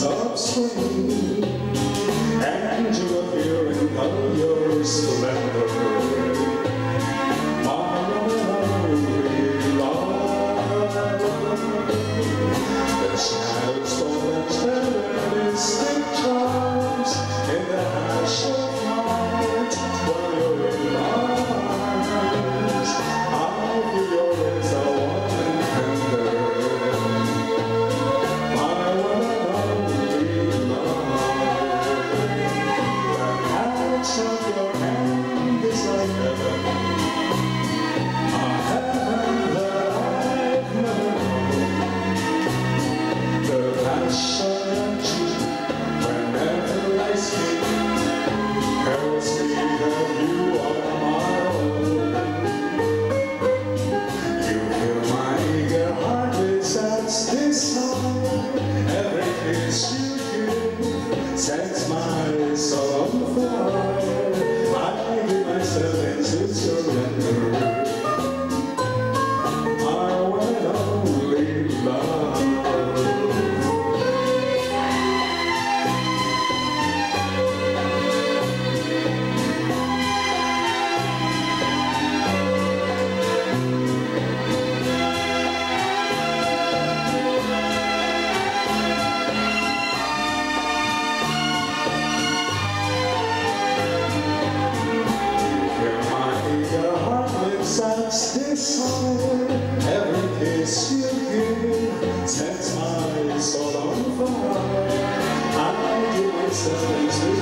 of spring and to the feeling of your splendor. Música summer, every kiss you give sets my soul on fire. I.